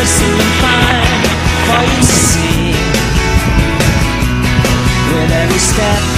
and fine, for you see, with every step.